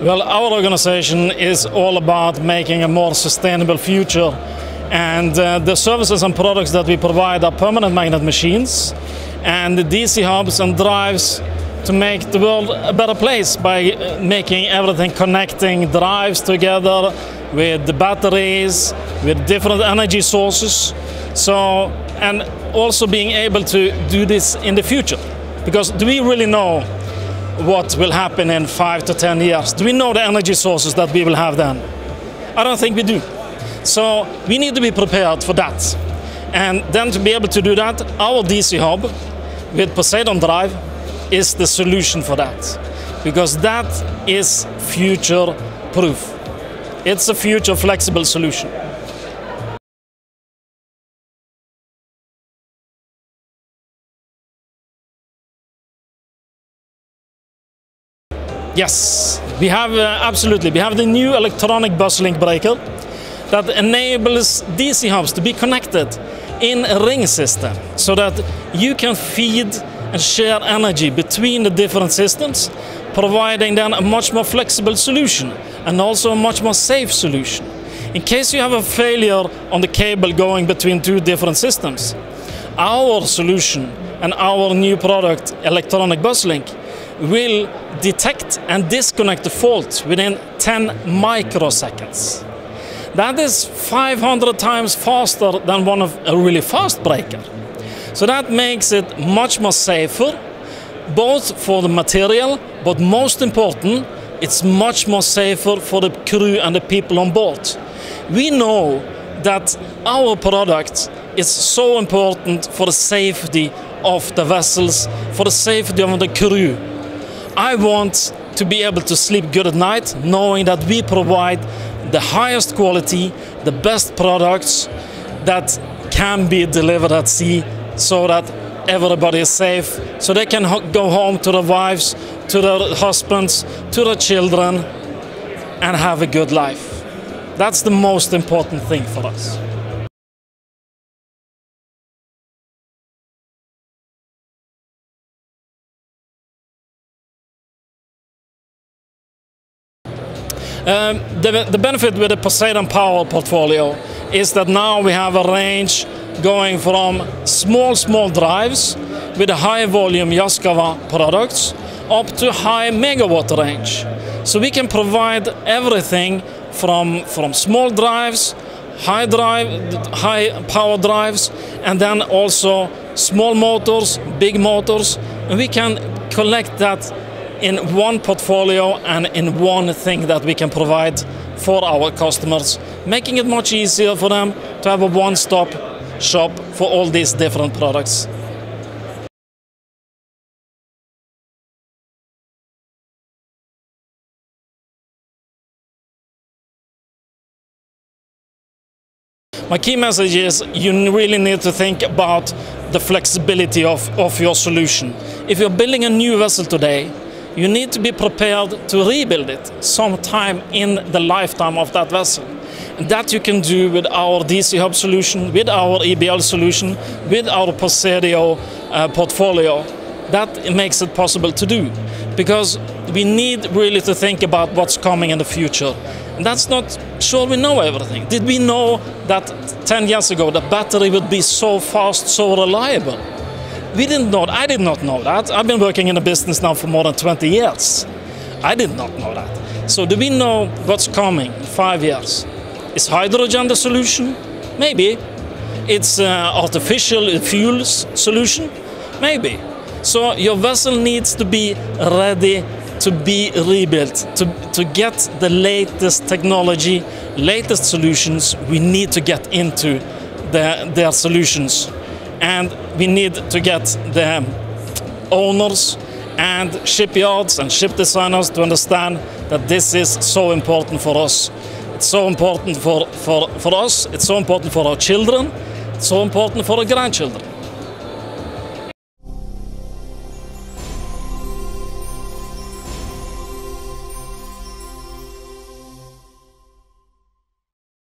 Well, our organization is all about making a more sustainable future. And uh, the services and products that we provide are permanent magnet machines and the DC hubs and drives to make the world a better place by uh, making everything connecting drives together with the batteries, with different energy sources. So, and also being able to do this in the future. Because do we really know what will happen in five to ten years? Do we know the energy sources that we will have then? I don't think we do. So we need to be prepared for that. And then to be able to do that, our DC hub with Poseidon Drive is the solution for that. Because that is future proof. It's a future flexible solution. Yes, we have uh, absolutely. We have the new electronic bus link breaker that enables DC hubs to be connected in a ring system so that you can feed and share energy between the different systems, providing then a much more flexible solution and also a much more safe solution. In case you have a failure on the cable going between two different systems, our solution and our new product, Electronic Bus Link, will detect and disconnect the fault within 10 microseconds. That is 500 times faster than one of a really fast breaker. So that makes it much more safer, both for the material, but most important, it's much more safer for the crew and the people on board. We know that our product is so important for the safety of the vessels, for the safety of the crew. I want to be able to sleep good at night knowing that we provide the highest quality, the best products that can be delivered at sea so that everybody is safe, so they can ho go home to their wives, to their husbands, to their children, and have a good life. That's the most important thing for us. Um, the, the benefit with the Poseidon Power portfolio is that now we have a range going from small, small drives with high volume Yaskawa products up to high megawatt range. So we can provide everything from, from small drives, high drive, high power drives, and then also small motors, big motors, and we can collect that in one portfolio and in one thing that we can provide for our customers, making it much easier for them to have a one-stop shop for all these different products. My key message is you really need to think about the flexibility of, of your solution. If you're building a new vessel today, you need to be prepared to rebuild it sometime in the lifetime of that vessel. And that you can do with our DC Hub solution, with our EBL solution, with our Poseidon uh, portfolio. That makes it possible to do because we need really to think about what's coming in the future. And that's not sure we know everything. Did we know that 10 years ago the battery would be so fast, so reliable? We didn't know. I did not know that. I've been working in the business now for more than 20 years. I did not know that. So do we know what's coming in five years? Is hydrogen the solution? Maybe. It's uh, artificial fuels solution? Maybe. So your vessel needs to be ready to be rebuilt, to, to get the latest technology, latest solutions. We need to get into the, their solutions and we need to get the owners and shipyards and ship designers to understand that this is so important for us. It's so important for, for, for us, it's so important for our children, it's so important for our grandchildren.